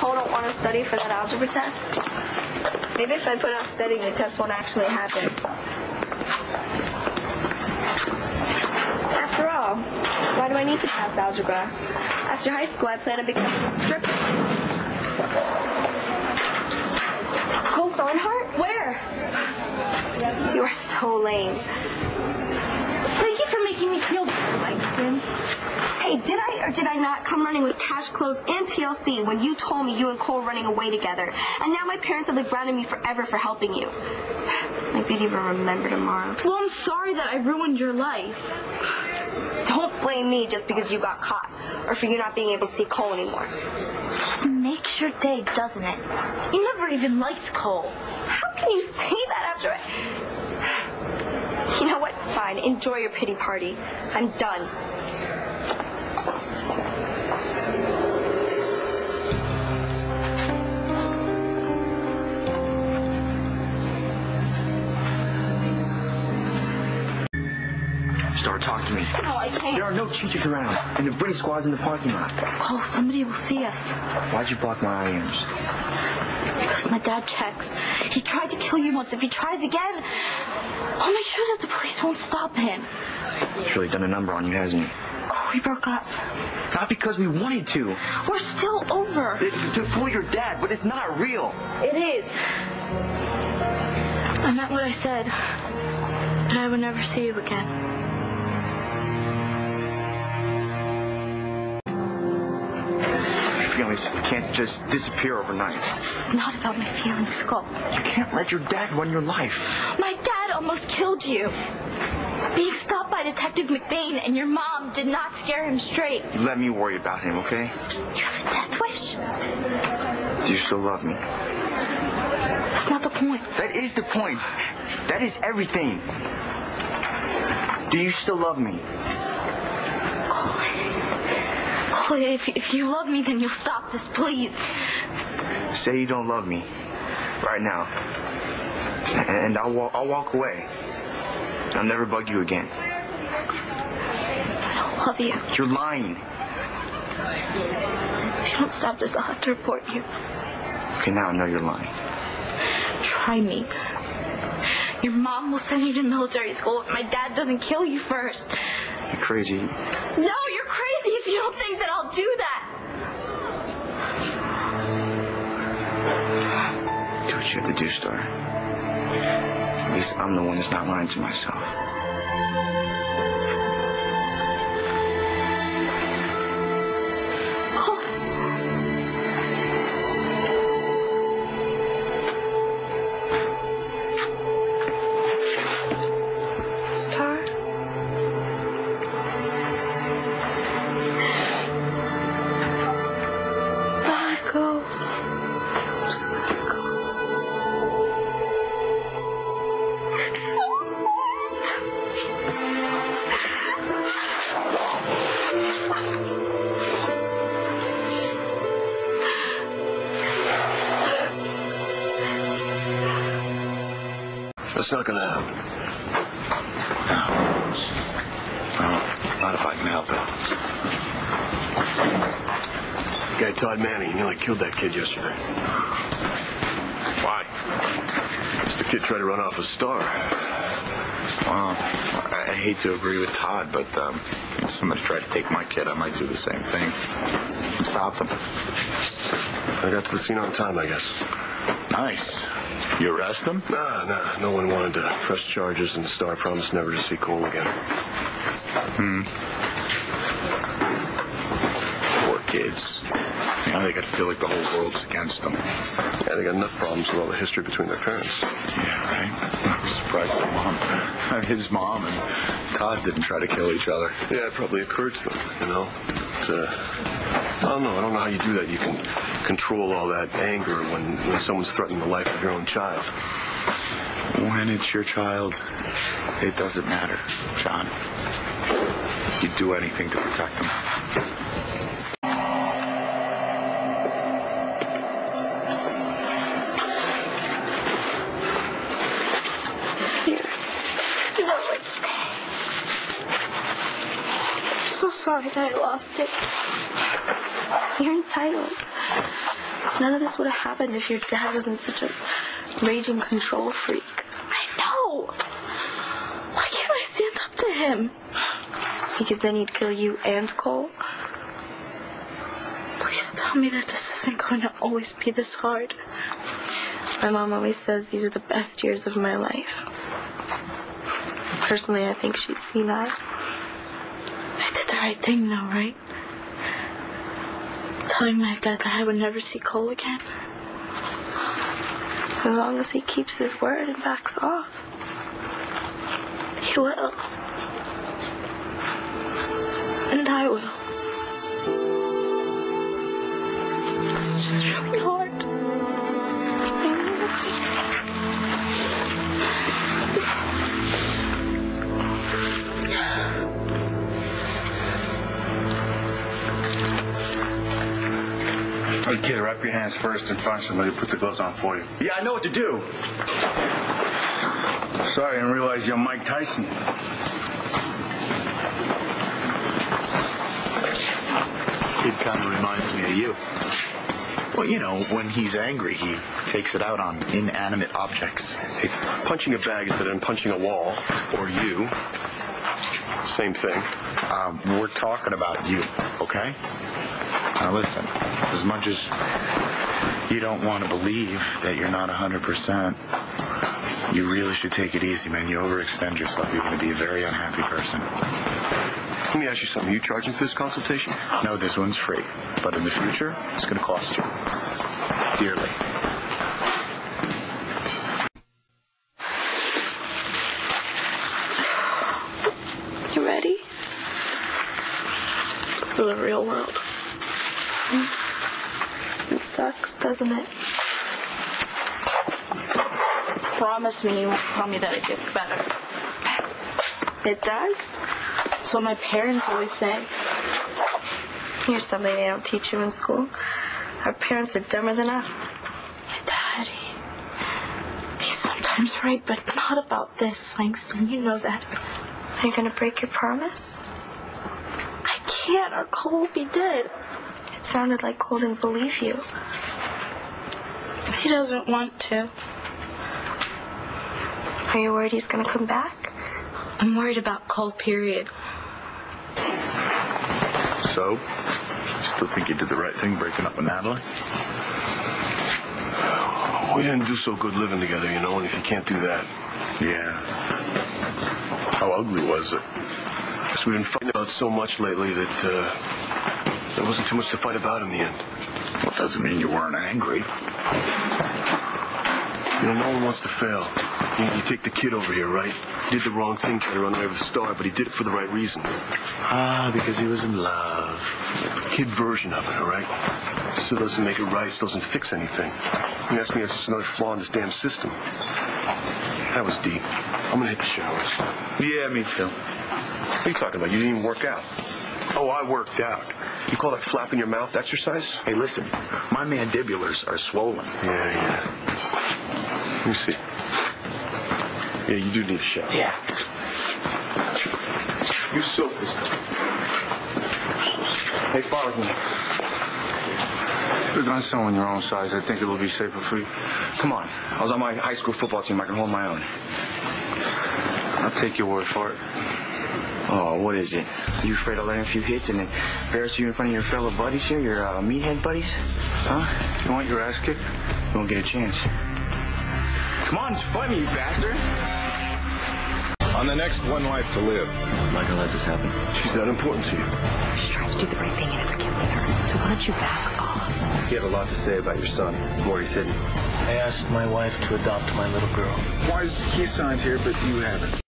Cole don't want to study for that algebra test? Maybe if I put off studying, the test won't actually happen. After all, why do I need to pass algebra? After high school, I plan on becoming a stripper. Cole Thornhart? Where? You are so lame. Thank you for making me feel Langston. Hey, did I or did I not come running with cash clothes and TLC when you told me you and Cole were running away together? And now my parents have like grounded me forever for helping you. Like they'd even remember tomorrow. Well, I'm sorry that I ruined your life. Don't blame me just because you got caught or for you not being able to see Cole anymore. Just makes your day, doesn't it? You never even liked Cole. How can you say that after I... You know what? Fine. Enjoy your pity party. I'm done. Starr, talk to me. No, I There can't. There are no teachers around, and the Brady squad's in the parking lot. Cole, somebody will see us. Why'd you block my IMs? Because my dad checks. He tried to kill you once. If he tries again, I'll make sure that the police won't stop him. He's really done a number on you, hasn't he? Oh, we broke up. Not because we wanted to. We're still over. To fool your dad, but it's not real. It is. I meant what I said. That I would never see you again. Feelings can't just disappear overnight. It's not about my feelings, Cole. You can't let your dad run your life. My dad almost killed you. Being stopped by Detective McBain and your mom did not scare him straight. Let me worry about him, okay? You have a death wish? Do you still love me? That's not the point. That is the point. That is everything. Do you still love me? If, if you love me, then you'll stop this, please. Say you don't love me right now, and I'll walk. I'll walk away. I'll never bug you again. I don't love you. You're lying. If you don't stop this, I'll have to report you. Okay, now I know you're lying. Try me. Your mom will send you to military school if my dad doesn't kill you first. You're crazy. No, you're crazy you don't think that I'll do that. Do what you have to do, Starr. At least I'm the one that's not lying to myself. Let it go. Just let it go. That's not gonna happen. Well, not if I can help it. Guy Todd Manning. He nearly killed that kid yesterday. Why? Just the kid tried to run off a Starr. Well, I I hate to agree with Todd, but um, if somebody tried to take my kid, I might do the same thing. Stop them. I got to the scene on time, I guess. Nice. You arrest them? Nah, nah. No one wanted to press charges, and the Starr promised never to see Cole again. Poor kids. You know, they got to feel like the whole world's against them. Yeah, they got enough problems with all the history between their parents. Yeah, right? I'm surprised their mom, his mom and Todd didn't try to kill each other. Yeah, it probably occurred to them, you know. But, uh, I don't know. I don't know how you do that. You can control all that anger when, when someone's threatening the life of your own child. When it's your child, it doesn't matter, John. You'd do anything to protect them. Sorry that I lost it. You're entitled. None of this would have happened if your dad wasn't such a raging control freak. I know. Why can't I stand up to him? Because then he'd kill you and Cole. Please tell me that this isn't going to always be this hard. My mom always says these are the best years of my life. Personally, I think she's seen that. Right thing, though, right? Telling my dad that I would never see Cole again. As long as he keeps his word and backs off. He will. And I will. Hey, kid, wrap your hands first and find somebody to put the gloves on for you. Yeah, I know what to do. Sorry, I didn't realize you're Mike Tyson. Kid kind of reminds me of you. Well, you know, when he's angry, he takes it out on inanimate objects. Hey, punching a bag is better than punching a wall or you. Same thing. Um, we're talking about you, okay? Now listen, as much as you don't want to believe that you're not 100%, you really should take it easy, man. You overextend yourself, you're going to be a very unhappy person. Let me ask you something. Are you charging for this consultation? No, this one's free, but in the future, it's going to cost you dearly. You ready? For the real world. It doesn't it? Promise me you won't tell me that it gets better. It does? That's what my parents always say. Here's something they don't teach you in school. Our parents are dumber than us. My daddy. He's sometimes right, but not about this, Langston. You know that. Are you gonna break your promise? I can't, or Cole will be dead. It sounded like Cole didn't believe you. He doesn't want to. Are you worried he's gonna come back? I'm worried about Cole period. So, still think you did the right thing breaking up with Natalie? We didn't do so good living together, you know, and if you can't do that, Yeah. How ugly was it? guess we've been fighting about so much lately that uh, there wasn't too much to fight about in the end. Well, it doesn't mean you weren't angry. You know, no one wants to fail. You, you take the kid over here, right? He did the wrong thing, tried to run away with the Starr, but he did it for the right reason. Ah, because he was in love. Kid version of it, all right? Still doesn't make it right, still doesn't fix anything. You ask me, it's just another flaw in this damn system. That was deep. I'm gonna hit the showers. Yeah, me too. What are you talking about? You didn't even work out. Oh, I worked out. You call that flapping your mouth exercise? Hey, listen, my mandibulars are swollen. Yeah, yeah. Let me see. Yeah, you do need a shower. Yeah. You soak this stuff. Hey, follow me. Look, on someone your own size, I think it'll be safer for you. Come on. I was on my high school football team. I can hold my own. I'll take your word for it. Oh, what is it? You afraid of letting a few hits and embarrass you in front of your fellow buddies here, your uh, meathead buddies? Huh? You want your ass kicked? You won't get a chance. Come on, just fight me, you bastard. On the next One Life to Live, I'm not gonna let this happen. She's that important to you. She's trying to do the right thing and it's killing her. So why don't you back off? You have a lot to say about your son. More he's hidden. I asked my wife to adopt my little girl. Why is he signed here, but you haven't?